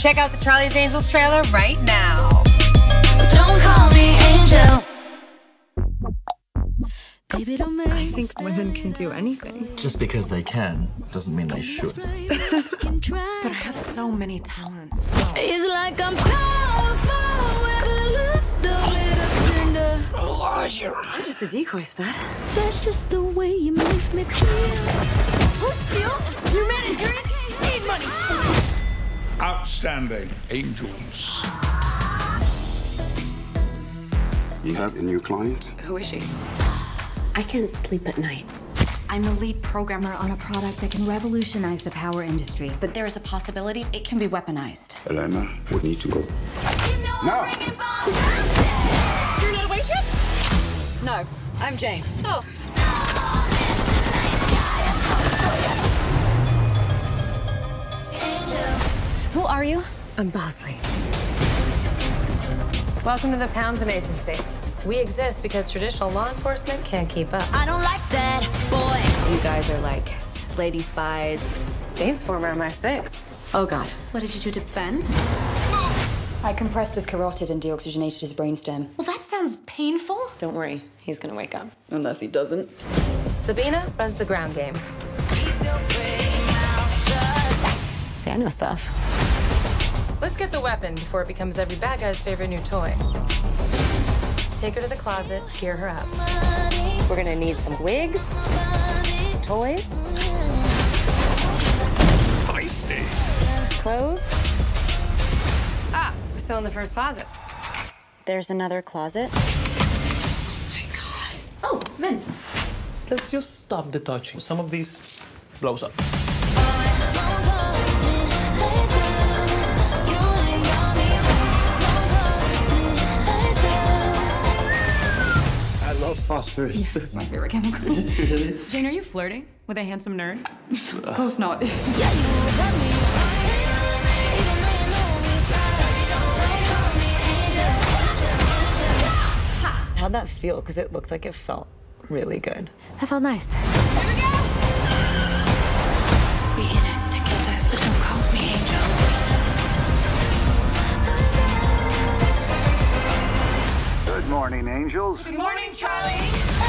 Check out the Charlie's Angels trailer right now. Don't call me angel. I think women can do anything. Just because they can doesn't mean they should. But I have so many talents. It's like I'm powerful with a little bit of tender. I'm just a decoy stud. That's just the way you make me feel. Who steals humanitarian aid money? Outstanding angels. You have a new client? Who is she? I can't sleep at night. I'm the lead programmer on a product that can revolutionize the power industry, but there is a possibility it can be weaponized. Elena, we need to go. Now. You're not a waitress? No, I'm Jane. Oh. Are you? I'm Bosley. Welcome to the Townsend Agency. We exist because traditional law enforcement can't keep up. I don't like that, boy. You guys are like lady spies. Jane's former MI6. Oh god. What did you do to Sven? I compressed his carotid and deoxygenated his brainstem. Well, that sounds painful. Don't worry, he's gonna wake up. Unless he doesn't. Sabina runs the ground game. See, I know stuff. Let's get the weapon before it becomes every bad guy's favorite new toy. Take her to the closet, gear her up. We're gonna need some wigs, toys, Feisty. clothes. Ah, we're still in the first closet. There's another closet. Oh, mints. Let's just stop the touching. Some of these blows up. I love phosphorus. It's my favorite chemical. Jane, are you flirting with a handsome nerd? of course not. How'd that feel? Because it looked like it felt really good. That felt nice. Morning, angels. Good morning, Charlie.